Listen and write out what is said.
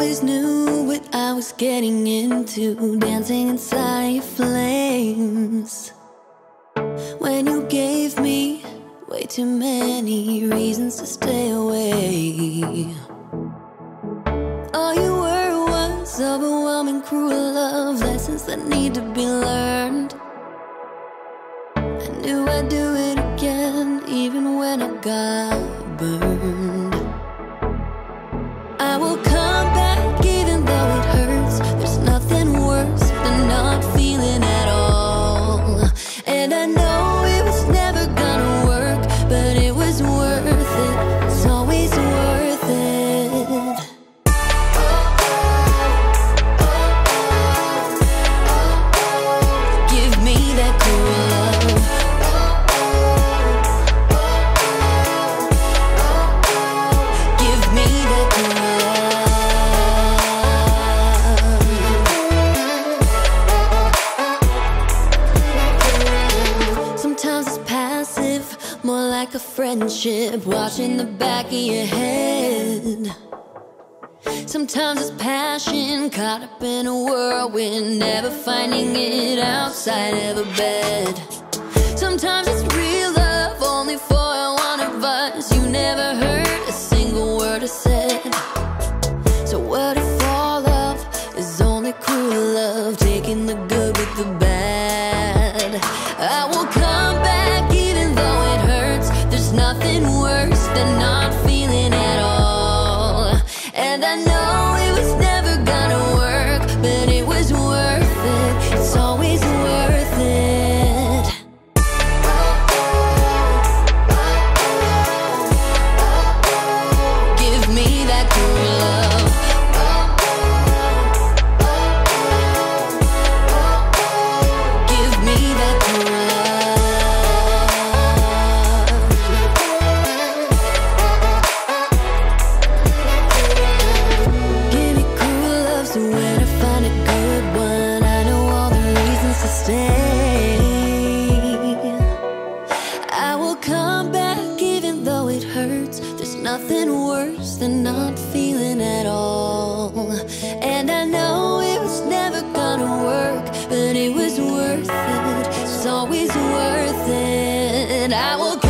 always knew what I was getting into, dancing inside your flames. When you gave me way too many reasons to stay away. All you were was overwhelming, cruel love lessons that need to be learned. I knew I'd do it again, even when I got burned. I will come like a friendship watching the back of your head. Sometimes it's passion caught up in a whirlwind, never finding it outside of a bed. Sometimes it's real love only for one of us. You never heard a single word I said. worse than not feeling at all. And I know. come back even though it hurts. There's nothing worse than not feeling at all. And I know it was never gonna work, but it was worth it. It's always worth it. I will.